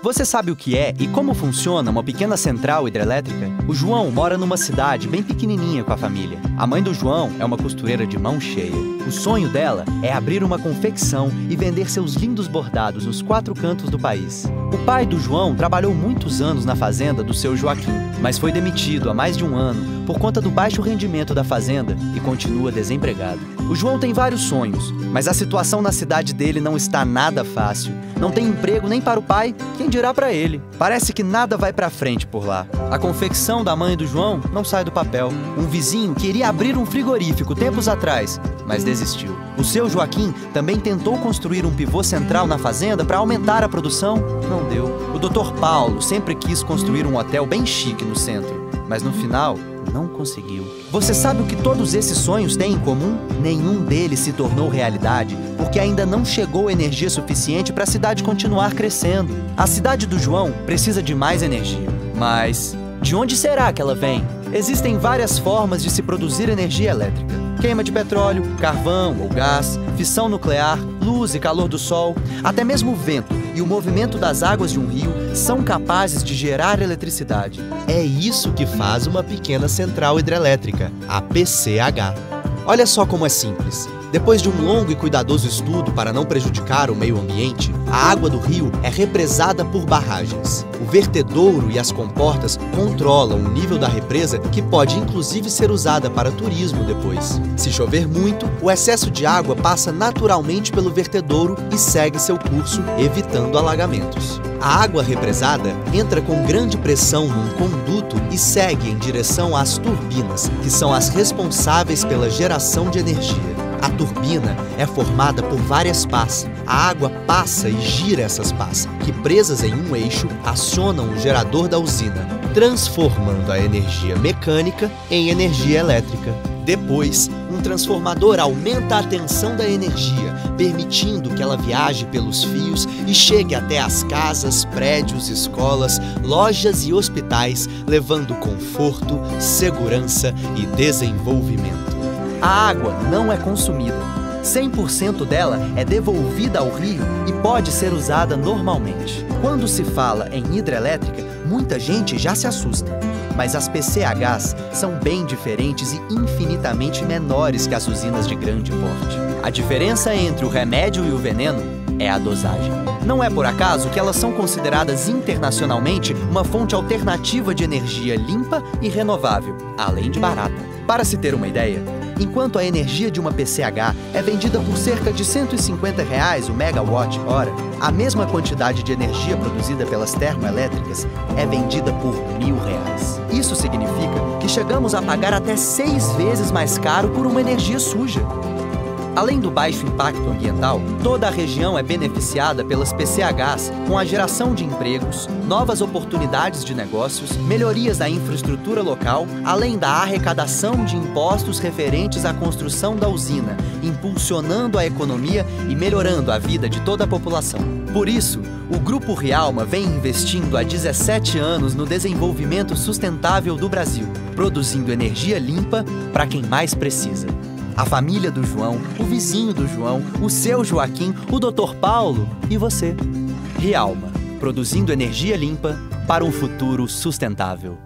Você sabe o que é e como funciona uma pequena central hidrelétrica? O João mora numa cidade bem pequenininha com a família. A mãe do João é uma costureira de mão cheia. O sonho dela é abrir uma confecção e vender seus lindos bordados nos quatro cantos do país. O pai do João trabalhou muitos anos na fazenda do seu Joaquim, mas foi demitido há mais de um ano por conta do baixo rendimento da fazenda e continua desempregado. O João tem vários sonhos, mas a situação na cidade dele não está nada fácil. Não tem emprego nem para o pai, quem dirá para ele. Parece que nada vai para frente por lá. A confecção da mãe do João não sai do papel. Um vizinho queria abrir um frigorífico tempos atrás, mas desistiu. O seu Joaquim também tentou construir um pivô central na fazenda para aumentar a produção, não deu. O Dr. Paulo sempre quis construir um hotel bem chique no centro, mas no final não conseguiu. Você sabe o que todos esses sonhos têm em comum? Nenhum deles se tornou realidade porque ainda não chegou energia suficiente para a cidade continuar crescendo. A cidade do João precisa de mais energia. Mas de onde será que ela vem? Existem várias formas de se produzir energia elétrica: queima de petróleo, carvão ou gás, fissão nuclear, luz e calor do sol, até mesmo o vento e o movimento das águas de um rio são capazes de gerar eletricidade. É isso que faz uma pequena central hidrelétrica, a PCH. Olha só como é simples. Depois de um longo e cuidadoso estudo para não prejudicar o meio ambiente, a água do rio é represada por barragens. O vertedouro e as comportas controlam o nível da represa, que pode inclusive ser usada para turismo depois. Se chover muito, o excesso de água passa naturalmente pelo vertedouro e segue seu curso, evitando alagamentos. A água represada entra com grande pressão num conduto e segue em direção às turbinas, que são as responsáveis pela geração de energia. A turbina é formada por várias pás. A água passa e gira essas pás, que presas em um eixo acionam o gerador da usina, transformando a energia mecânica em energia elétrica. Depois, um transformador aumenta a tensão da energia, permitindo que ela viaje pelos fios e chegue até as casas, prédios, escolas, lojas e hospitais, levando conforto, segurança e desenvolvimento. A água não é consumida. 100% dela é devolvida ao rio e pode ser usada normalmente. Quando se fala em hidrelétrica, muita gente já se assusta. Mas as PCHs são bem diferentes e infinitamente menores que as usinas de grande porte. A diferença entre o remédio e o veneno é a dosagem. Não é por acaso que elas são consideradas internacionalmente uma fonte alternativa de energia limpa e renovável, além de barata. Para se ter uma ideia, Enquanto a energia de uma PCH é vendida por cerca de 150 reais o megawatt-hora, a mesma quantidade de energia produzida pelas termoelétricas é vendida por mil reais. Isso significa que chegamos a pagar até seis vezes mais caro por uma energia suja. Além do baixo impacto ambiental, toda a região é beneficiada pelas PCHs, com a geração de empregos, novas oportunidades de negócios, melhorias da infraestrutura local, além da arrecadação de impostos referentes à construção da usina, impulsionando a economia e melhorando a vida de toda a população. Por isso, o Grupo Rialma vem investindo há 17 anos no desenvolvimento sustentável do Brasil, produzindo energia limpa para quem mais precisa a família do João, o vizinho do João, o seu Joaquim, o Dr. Paulo e você. Rialma, produzindo energia limpa para um futuro sustentável.